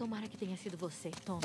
Tomara que tenha sido você, Tommy.